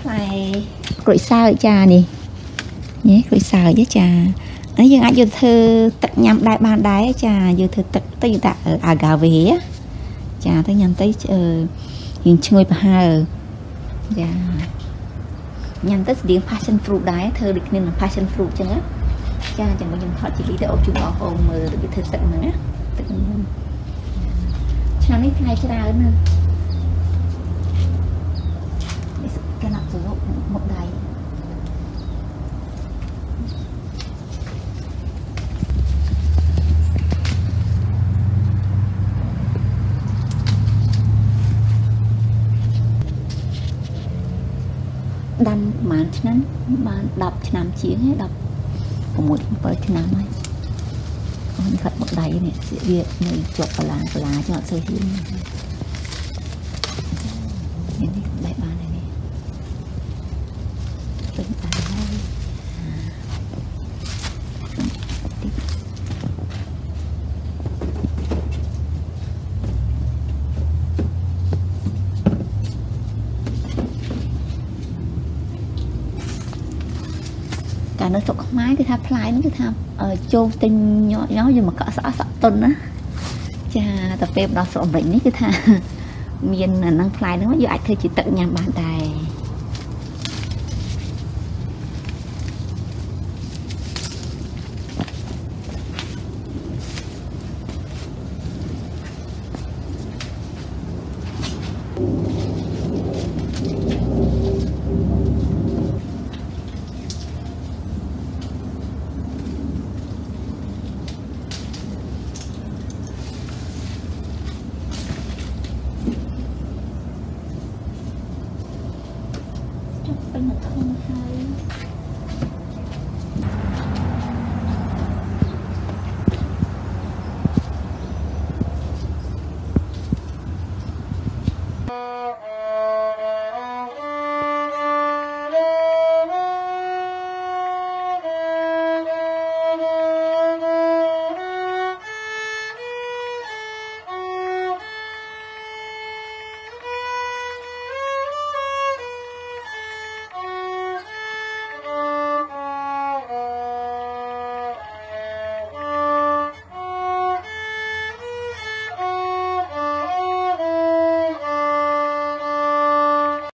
ផ្លែក្រូចសើចចានេះនេះក្រូចសើចចាហើយយើងអាចយកធ្វើទឹកញ៉ាំដែរបានដែរចាយកធ្វើទឹកទៅដាក់អាហ្គាវេចាទៅញ៉ាំទៅយើងឈ្ងុយប្រហើចាញ៉ាំទៅស្តៀង passion fruit ដែរធ្វើដូចគ្នានឹង passion fruit ចឹងណាចាចាំខ្ញុំថតជីវីទៅអបជូនបងប្អូនមើលរបៀបធ្វើទឹកហ្នឹងណាទឹកហ្នឹងឆ្នាំនេះថ្ងៃច្រើនណាស់កណាត់ទៅមកដៃ ដាំប្រហែលឆ្នាំបាន10ឆ្នាំជាងហើយ10 6 7ឆ្នាំហើយអូនខាត់មកដៃនេះវានៅជាប់បលាបលាចឹងអត់សូវហ៊ាននេះដៃបានហើយនេះពេញដៃហើយ កាលនៅស្រុកខ្មែរគឺថាផ្លែហ្នឹងគឺថាចូលទិញញ៉ោយកមកកក់ស្អកស្អកតុនណាចាតែពេលដល់ស្រុកអាមេរិកនេះគឺថាមានអាហ្នឹងផ្លែហ្នឹងយើងអាចធ្វើជាទឹកញ៉ាំបានដែរ một không